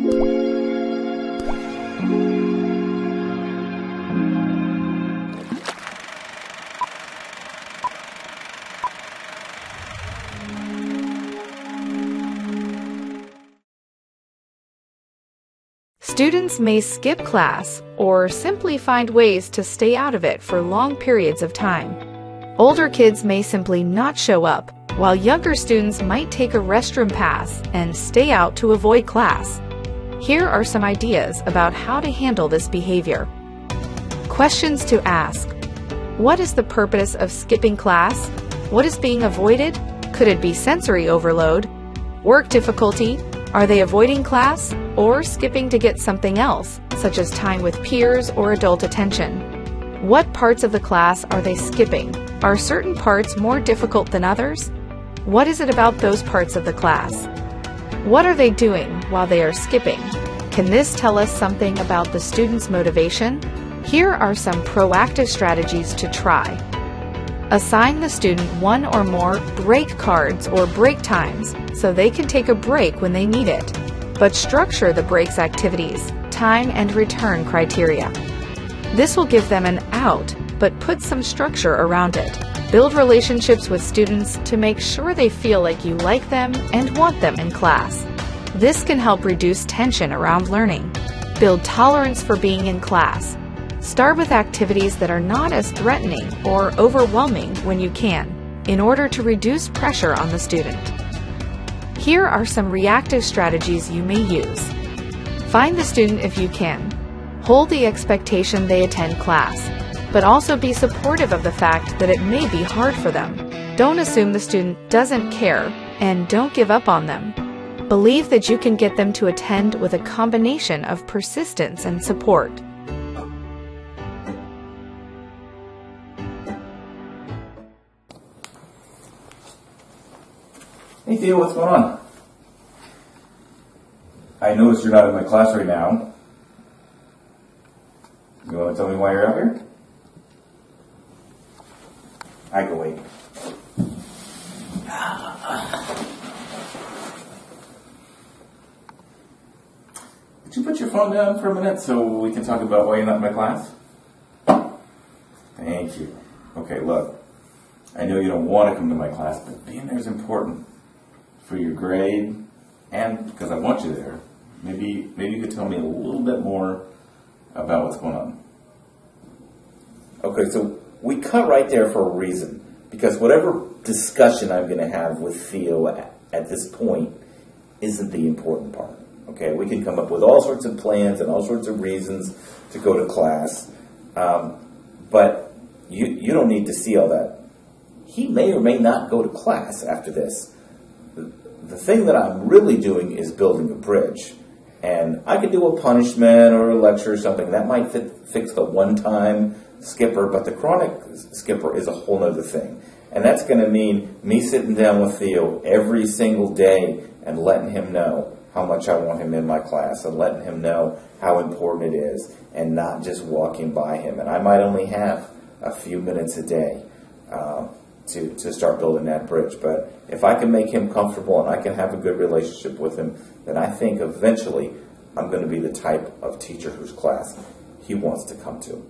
Students may skip class or simply find ways to stay out of it for long periods of time. Older kids may simply not show up, while younger students might take a restroom pass and stay out to avoid class. Here are some ideas about how to handle this behavior. Questions to ask. What is the purpose of skipping class? What is being avoided? Could it be sensory overload? Work difficulty? Are they avoiding class or skipping to get something else, such as time with peers or adult attention? What parts of the class are they skipping? Are certain parts more difficult than others? What is it about those parts of the class? What are they doing while they are skipping? Can this tell us something about the student's motivation? Here are some proactive strategies to try. Assign the student one or more break cards or break times so they can take a break when they need it. But structure the breaks activities, time and return criteria. This will give them an out, but put some structure around it. Build relationships with students to make sure they feel like you like them and want them in class. This can help reduce tension around learning. Build tolerance for being in class Start with activities that are not as threatening or overwhelming when you can, in order to reduce pressure on the student. Here are some reactive strategies you may use. Find the student if you can. Hold the expectation they attend class, but also be supportive of the fact that it may be hard for them. Don't assume the student doesn't care and don't give up on them. Believe that you can get them to attend with a combination of persistence and support. Hey Theo, what's going on? I noticed you're not in my class right now. You want to tell me why you're out here? I can wait. Could you put your phone down for a minute so we can talk about why you're not in my class? Thank you. Okay, look. I know you don't want to come to my class, but being there is important for your grade and because I want you there. Maybe maybe you could tell me a little bit more about what's going on. Okay, so we cut right there for a reason because whatever discussion I'm going to have with Theo at, at this point isn't the important part. Okay, we can come up with all sorts of plans and all sorts of reasons to go to class, um, but you you don't need to see all that. He may or may not go to class after this the thing that I'm really doing is building a bridge. And I could do a punishment or a lecture or something. That might fit, fix the one time skipper, but the chronic skipper is a whole other thing. And that's going to mean me sitting down with Theo every single day and letting him know how much I want him in my class and letting him know how important it is and not just walking by him. And I might only have a few minutes a day. Uh, to, to start building that bridge. But if I can make him comfortable and I can have a good relationship with him, then I think eventually I'm going to be the type of teacher whose class he wants to come to.